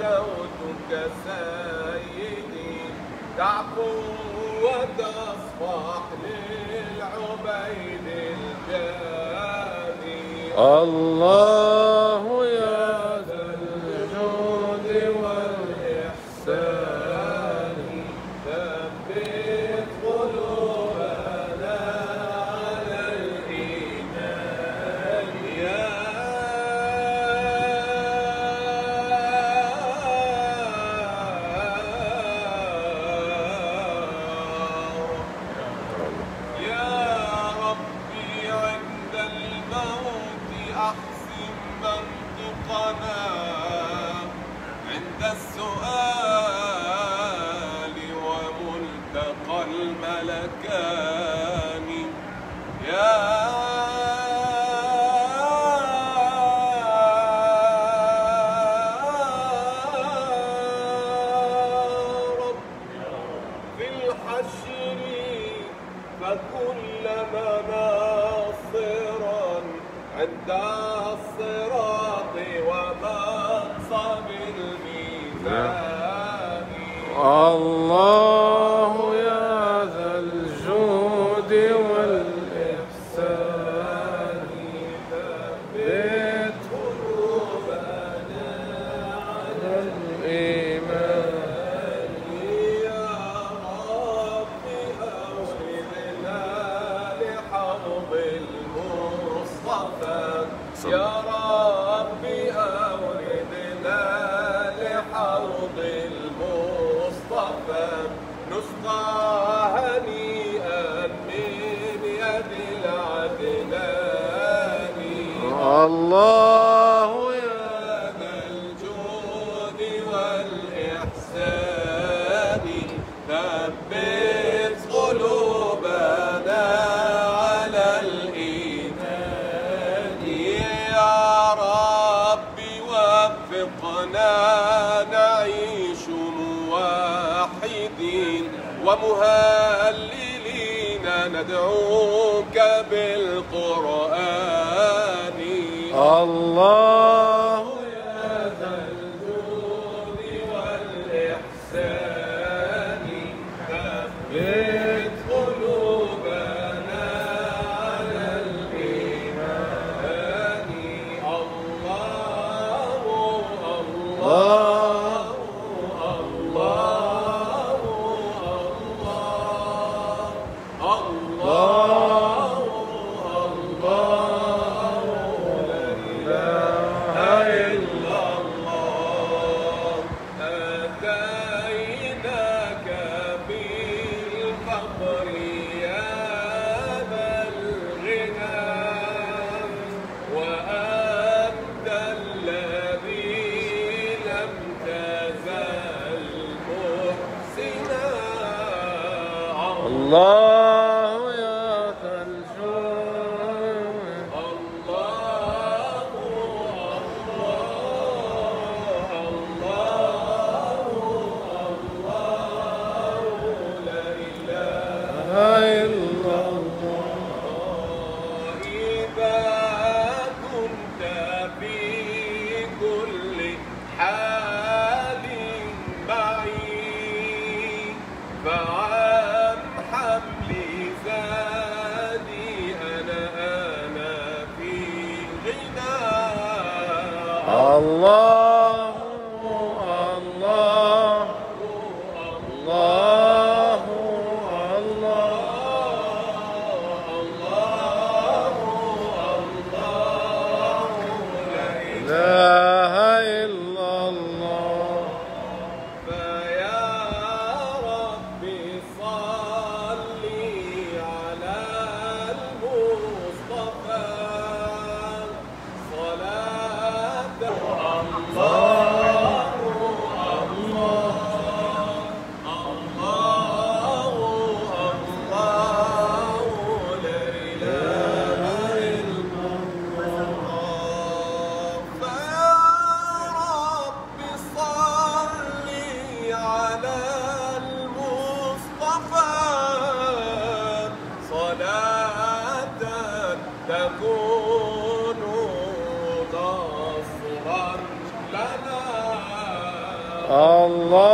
رجوتك سيدي تعفو وتصفح للعبيد الجاني. الله السؤال وملتقى الملكان. يا رب في الحشر فكلما ناصرا عند الله أرض المصطفى نسقى هنيئا من يد العدنان. الله مهللين ندعوك بالقرآن. الله. يا ذا الجود والإحسان ثبت قلوبنا على الإيمان الله. الله. الله Allah! الله